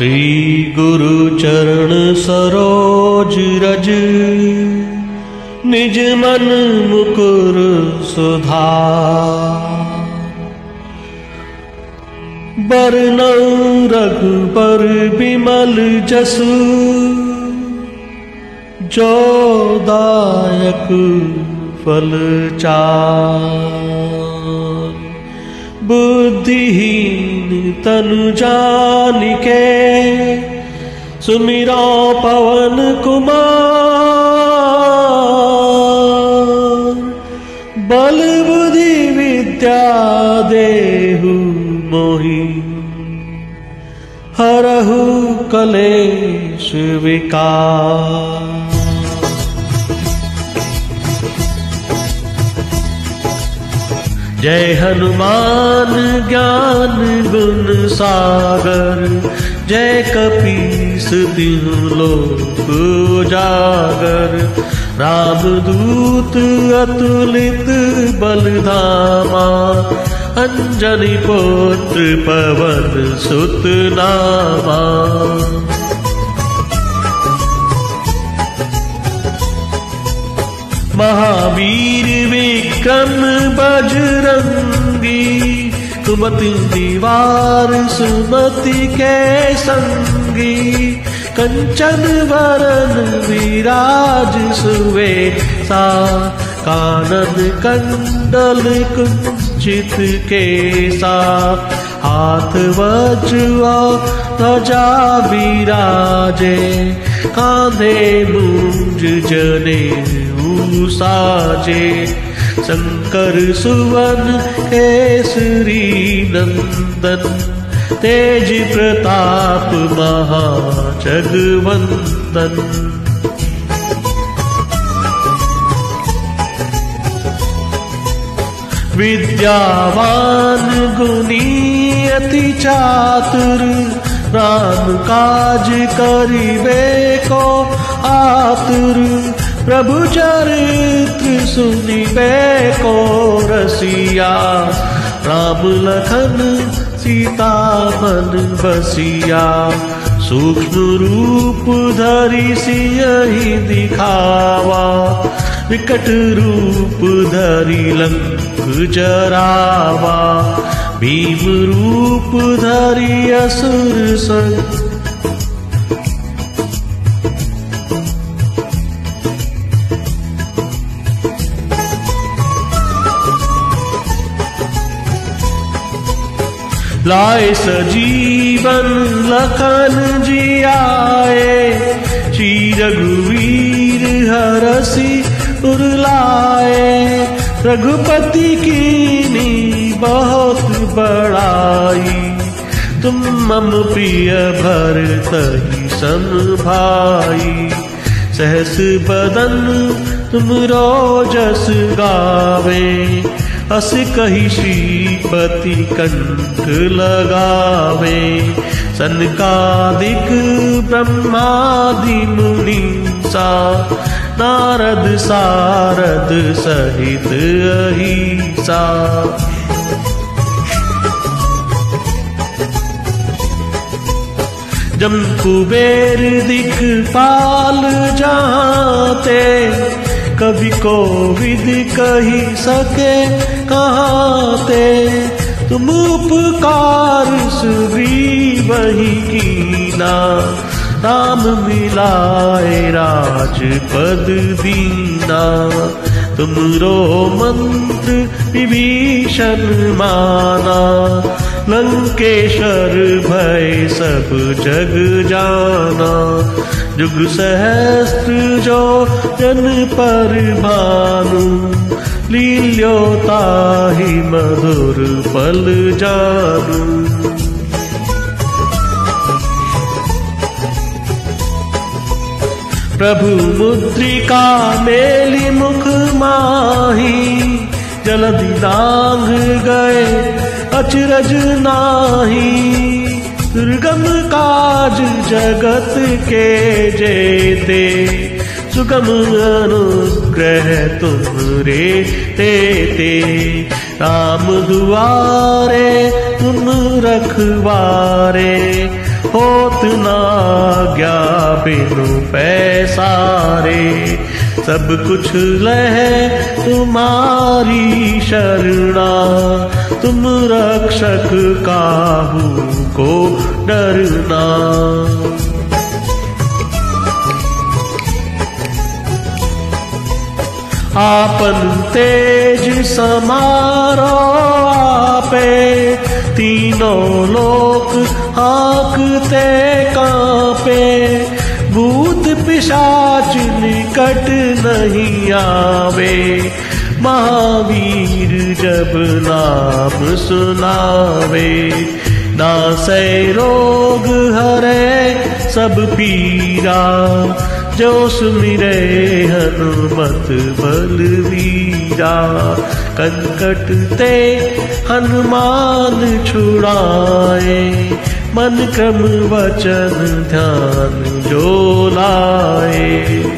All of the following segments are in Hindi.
श्री गुरु चरण सरोज रज। निज मन मुकुर सुधार बरनौ बिमल जसु। जोदायक फल चार बुद्धिहीन तनु जानिके सुमिरो पवन कुमार। बल बुद्धि विद्या देहु मोहि। हरहु कलेश विकार। जय हनुमान ज्ञान गुण सागर, जय कपीस तिहु लोक उजागर। रामदूत अतुलित बलधामा, अंजनी पुत्र पवन सुत नामा। महावीर विक्रम बजरंगी कुमति दीवार, सुमति के संगी, कंचन वरन विराज सुवे सा, कानन कंडल कुंचित केसा हाथ वज्रा ध्वजा विराजे, कांधे मूंज जने साजे शंकर सुवन केसरी नंदन तेज प्रताप महाजगवंदन। विद्यावान गुनी अति चातुर राम काज करिबे को आतुर प्रभु चरित्र सुनिबे को रसिया। राम लखन सीता मन बसिया। सूक्ष्म रूप धरि सियहि दिखावा। विकट रूप धरि लंक जरावा भीम रूप धरि असुर संग लाए सजीवन, लखन जी आए। श्री रघुवीर हरसी उर्लाए। रघुपति की बहुत बड़ाई। तुम मम प्रिय भरत ही सम भाई। सहस बदन तुम रोजस गावे। अस कही श्रीपति कंठ लगावे, सनकादिक ब्रह्मादि मुनि सा, नारद सारद सहित अहिसा। जम कुबेर दिख पाल जाते कभी को विधि कही सके कहाते तुम उपकार श्री वही कीना राम मिलाए राजपद दीना। तुमरो मंत्र विभीषण माना। लंकेश्वर भय सब जग जाना। जुग सहस्त्र जो जन पर भानु। लील्योता ही मधुर पल जानू। प्रभु मुद्रिका मेली मुख माही। जलधि दांग गए अचरज नाही, दुर्गम काज जगत के जेते। सुगम अनुग्रह तुम रे ते ते राम दुआरे, तुम रखवारे। होत ना गया बिनु पैसारे। सब कुछ लह तुम्हारी शरणा। तुम रक्षक काहू को डरना। आपन तेज समारो आपे, तीनों लोक आंकते कांपे। भूत पिशाच निकट नहीं आवे महावीर जब नाम सुनावे, ना से रोग हरे सब पीरा, जो सुमिरे हनुमत बलवीरा। कंकट ते हनुमान छुड़ाए, मन क्रम वचन ध्यान जो लाए।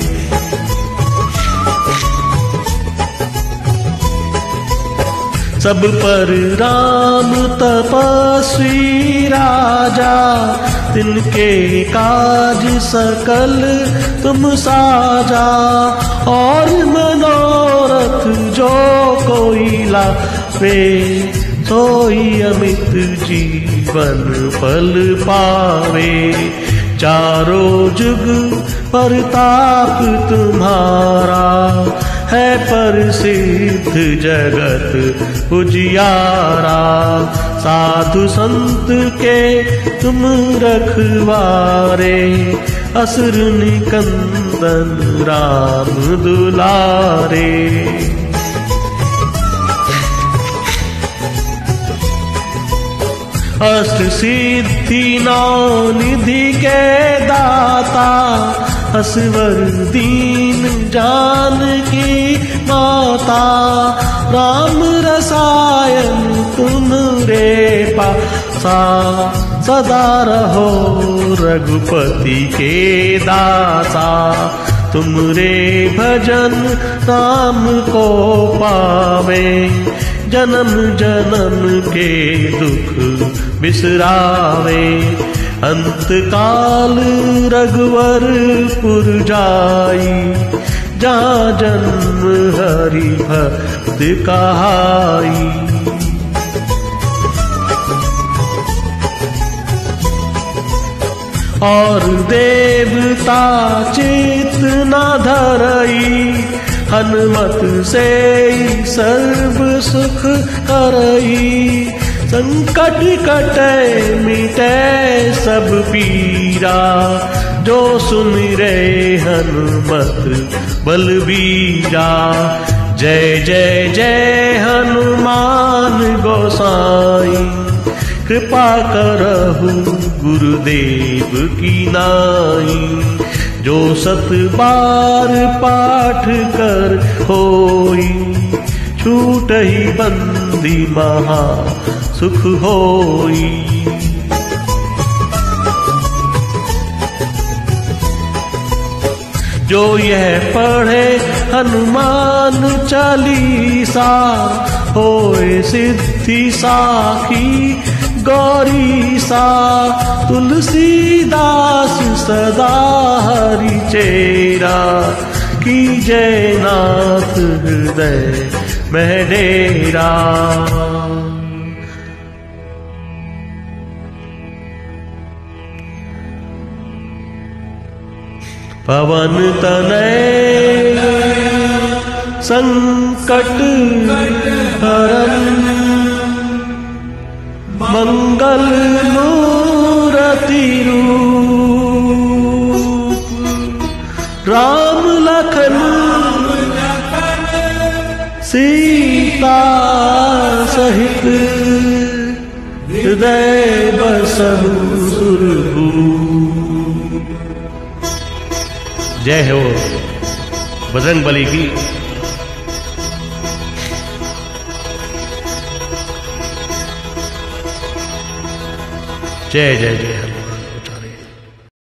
सब पर राम तपस्वी राजा, तिनके काज सकल तुम साजा। और मनोरथ जो कोई लावे सोई अमित जीवन फल पावे। चारों जुग परताप तुम्हारा है प्रसिद्ध जगत। उजियारा, साधु संत के तुम रखवारे। असुर निकंदन राम दुलारे। अष्ट सिद्धि नौ निधि के दाता असवर दीन जान की माता, राम रसायन तुम रे पासा सदा रहो रघुपति के दासा तुम रे भजन राम को पावे, जन्म जन्म के दुख बिसरावे। अंत काल रघुवर पुर जाई। जा जन्म हरि भक्त कहाई। और देवता चेतना धरई। हनुमत से सर्व सुख करई। संकट कटे मिटे सब पीरा, जो सुमिरे हनुमत बलबीरा। जय जय जय हनुमान गोसाई, कृपा करहु गुरुदेव की नाई। जो सत बार पाठ कर होई, छूट ही बंदी महा सुख होई। जो यह पढ़े हनुमान चालीसा, होए सिद्धि साखी गौरी सा तुलसीदास सदा हरि चेरा, की जयनाथ हृदय। महडेरा पवन तनय संकट हरन मंगल मूरति रूप हृदय बसहु जय हो बजरंग बली की। जय जय जय।